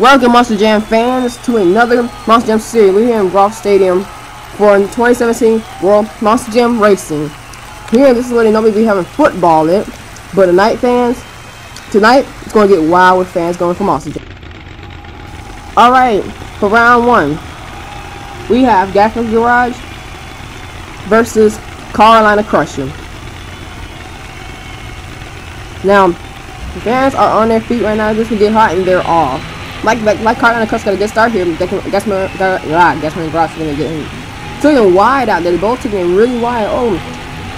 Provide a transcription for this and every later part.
Welcome, Monster Jam fans, to another Monster Jam series. We're here in Groff Stadium for 2017 World Monster Jam Racing. Here, this is where they normally be having football it, but tonight, fans, tonight it's going to get wild with fans going for Monster Jam. Alright, for round one, we have Gas Monkey's Garage versus Carolina Crusher. Now, the fans are on their feet right now. This can get hot and they're off. Like like like Carolina Crusher got a good start here. They can guess my God, guess ah, my is gonna get him. Taking wide out there. They both taking it really wide. Oh,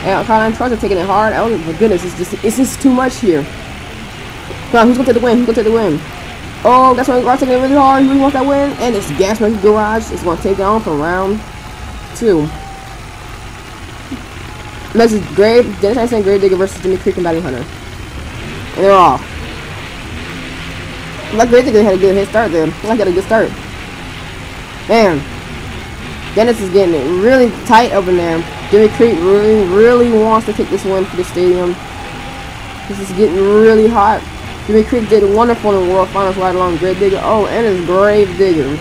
and Carolina Crusher taking it hard. Oh my goodness, it's just it's just too much here. Come on, who's gonna take the win? Who's gonna take the win? Oh, that's Gas Monkey Garage taking it really hard. He really wants that win, and it's Gas Monkey Garage is gonna take it on for round two. This is Grave, Dennis Anderson, Grave Digger versus Jimmy Creten and Bounty Hunter. And they're off. Like basically had a good head start there. I got a good start. Man. Dennis is getting it really tight over there. Jimmy Creten really, really wants to take this win for the stadium. This is getting really hot. Jimmy Creten did wonderful in the World Finals right along Grave Digger. Oh, and his Grave Digger.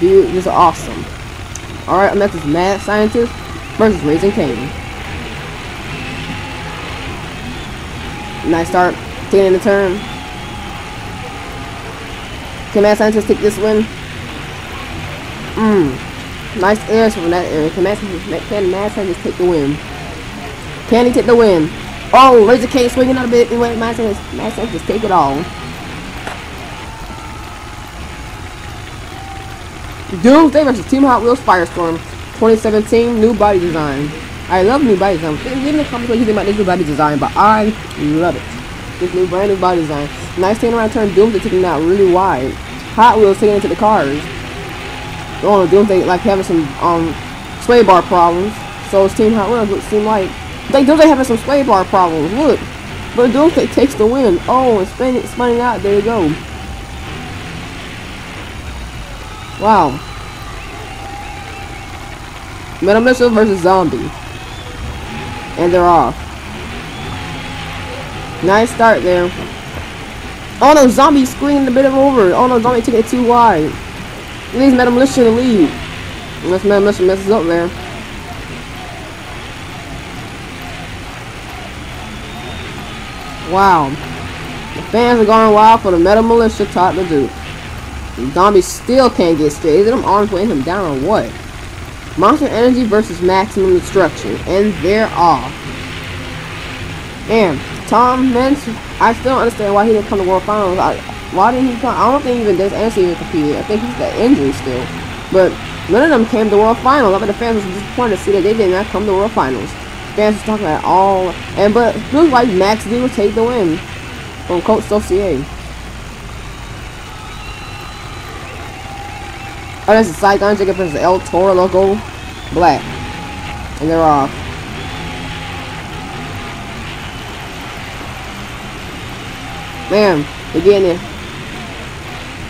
Dude, this is awesome. Alright, I'm next is Mad Scientist versus Raising Cane. Nice start. Taking the turn. Can Mad Scientist take this win? Mmm. Nice airs from that area. Can Mad, can Mad Scientist take the win? Can he take the win? Oh, Raising Cane swinging out a bit. Anyway, Mad Scientist, Mad Scientist take it all. Doomsday versus Team Hot Wheels Firestorm 2017 new body design. I love new body design. Leave in the comments what you think about this new body design, but I love it. This new brand new body design. Nice turn around turn. Doomsday taking out really wide. Hot Wheels taking it to the cars. Oh, Doomsday like having some um sway bar problems. So it's Team Hot Wheels would seem like they Doomsday having some sway bar problems. Look, but Doomsday takes the win. Oh, it's spinning, spinning out. There you go. Wow. Metal Militia versus Zombie. And they're off. Nice start there. Oh no, Zombie screened a bit of over. Oh no, Zombie took it too wide. Leaves Metal Militia the lead. Unless Metal Militia messes up there. Wow. The fans are going wild for the Metal Militia top to do. Zombie still can't get straight. It them arms weighing him down or what? Monster Energy versus Maximum Destruction. And they're off. Man, Tom Meents, I still don't understand why he didn't come to World Finals. I, why didn't he come? I don't think even Dennis Anderson even competed. I think he's got injury still. But none of them came to World Finals. I bet the fans were disappointed to see that they did not come to World Finals. Fans were talking about all. And but looks like Max D will take the win from Coty Saucier. Oh, that's the Saigon Shaker versus El Toro Loco Black. And they're off. Man, they're getting it.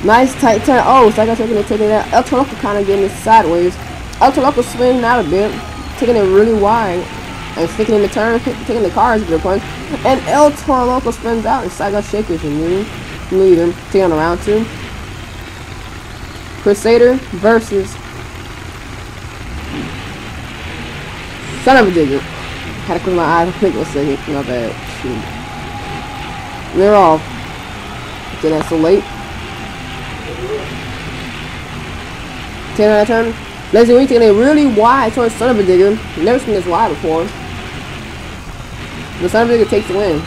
Nice tight turn. Oh, Saigon Shaker taking that. El Toro Loco kind of getting it sideways. El Toro Loco swinging out a bit. Taking it really wide. And sticking in the turn, taking the cars to the punch. And El Toro Loco spins out and Saigon Shakers and lead, lead him. Taking around two. Crusader versus Son of a Digger. Had to close my eyes quick for a second. My bad. Shoot. They're off. Did that so late. Ten out of turn. Leslie Wing taking it really wide towards Son of a Digger. Never seen this wide before. The Son of a Digger takes the win.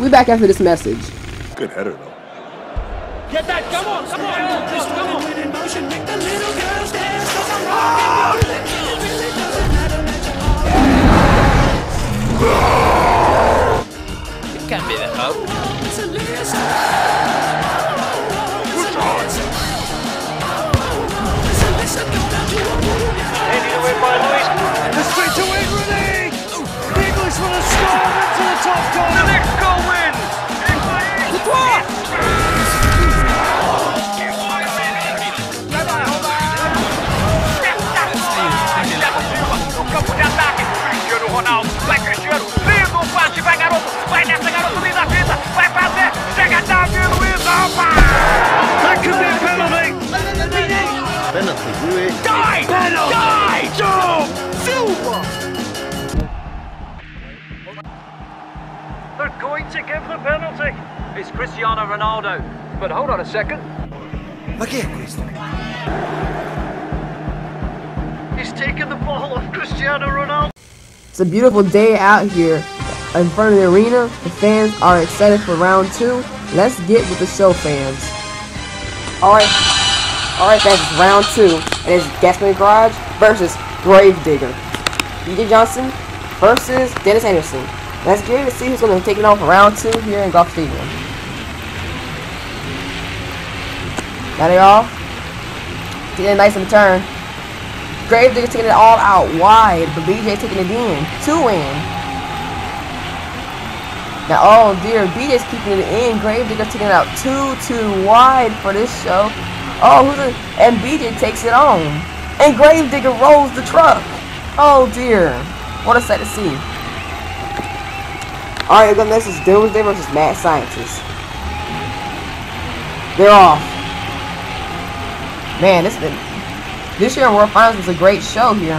We back after this message. Good header though. Get that! Come on! Come on! Just come on! In motion, It can't be the hope. hard. So listen. But hold on a second. Ma chi è questo? He's taken the ball off Cristiano Ronaldo. It's a beautiful day out here in front of the arena. The fans are excited for round two. Let's get with the show, fans. Alright, alright, that's round two. And it's Gas Monkey Garage versus Gravedigger. BJ Johnson versus Dennis Anderson. Let's get ready to see who's going to take it on for round two here in Golf Stadium. Got it off. Getting it nice in the turn. Gravedigger taking it all out wide, but BJ taking it in. Two in. Now, oh dear, BJ's keeping it in. Gravedigger taking it out two, two wide for this show. Oh, who's it? And BJ takes it on. And Gravedigger rolls the truck. Oh dear. What a sight to see. Alright, then this is Doomsday versus Mad Scientist. They're off. Man, this this year in World Finals was a great show here.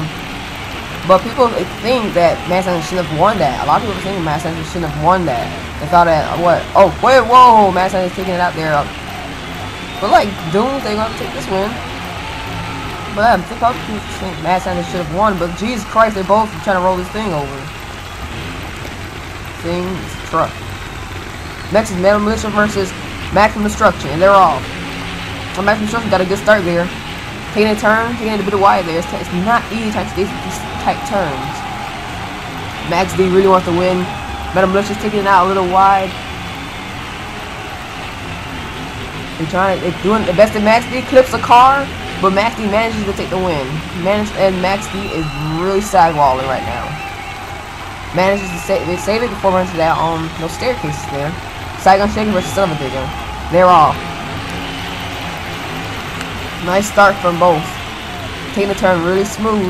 But people think that Mad Scientist shouldn't have won that. A lot of people think Mad Scientist shouldn't have won that. They thought that what? Oh, wait, whoa! Mad Scientist taking it out there. But like Doomsday gonna take this win. But other people think Scientist should have won. But Jesus Christ, they're both trying to roll this thing over. Thing is a truck. Next is Metal Militia versus Maximum Destruction, and they're off. So Maximum Destruction got a good start there. Taking a turn, taking a bit of wide there. It's, it's not easy to these, tight turns. Max D really wants to win. Metal Militia's taking it out a little wide. They're trying to, they're doing the best that Max D clips a car, but Max D manages to take the win. Manage, and Max D is really sidewalling right now. Manages to save, they save it before running to that um no staircases there. Saigon Shaker versus Son of Digger. They're off. Nice start from both. Taking the turn really smooth.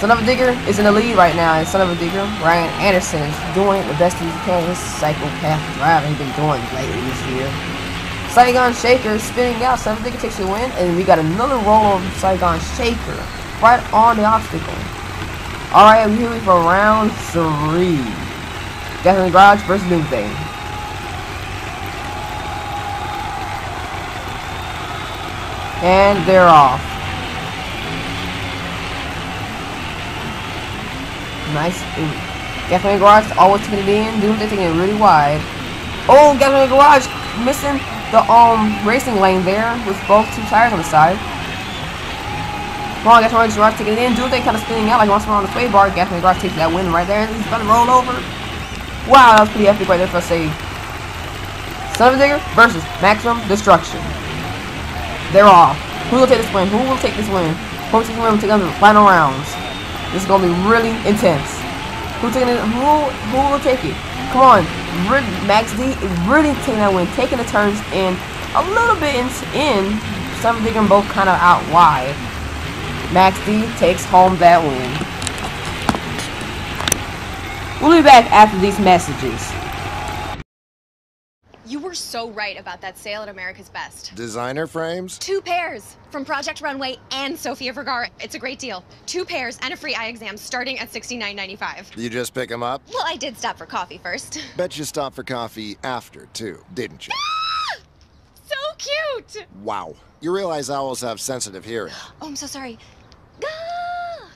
Son of a Digger is in the lead right now, and Son of a Digger, Ryan Anderson, is doing the best he can. His psychopath driving he's been doing lately this year. Saigon Shaker spinning out. Son of a Digger takes the win, and we got another roll of Saigon Shaker right on the obstacle. Alright, we're here for round three. Death in the Garage versus Doomsday. And they're off. Nice. Gasoline Garage always taking it in. Doomsday taking it really wide. Oh, Gasoline Garage missing the um racing lane there with both two tires on the side. Come on, Garage taking it in. Doomsday kind of spinning out like to run the sway bar. Gasoline Garage takes that win right there. He's about to roll over. Wow, that was pretty epic right there for a save. Son of a Digger versus Maximum Destruction. They're off. Who will take this win? Who will take this win? Who will take this win? Take on the final rounds. This is gonna be really intense. Who taking it? Who who will take it? Come on, Max D is really taking that win, taking the turns in a little bit in. in. Some them both kind of out wide. Max D takes home that win. We'll be back after these messages. Were so right about that sale at America's Best. Designer frames? Two pairs from Project Runway and Sofia Vergara. It's a great deal. Two pairs and a free eye exam starting at $69.95. You just pick them up? Well, I did stop for coffee first. Bet you stopped for coffee after, too, didn't you? so cute! wow. You realize owls have sensitive hearing. Oh, I'm so sorry. Ah,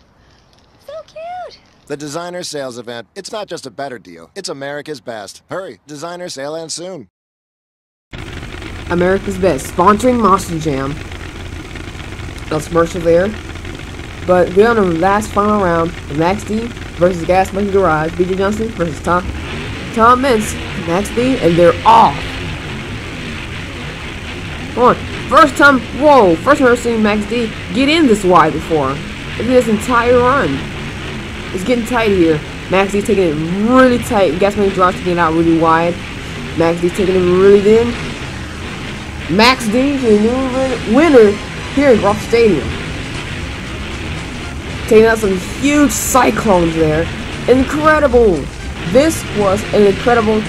so cute. The designer sales event, it's not just a better deal, it's America's best. Hurry, designer sale ends soon. America's Best, sponsoring Monster Jam. No commercial there. But we're on the last final round Max D versus Gas Monkey Garage, BJ Johnson versus Tom Tom Meents, Max D, and they're off. Come on. First time, whoa, first time I've seen Max D get in this wide before. At this entire run. It's getting tight here. Max D taking it really tight. Gas Monkey Garage taking it out really wide. Max D taking it really in. Max D the new winner here at Golf Stadium. Taking out some huge cyclones there. Incredible! This was an incredible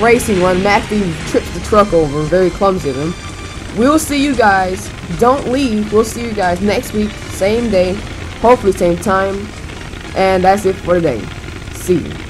racing run. Max D trips the truck over, very clumsy of him. We'll see you guys. Don't leave. We'll see you guys next week, same day, hopefully same time. And that's it for today. season.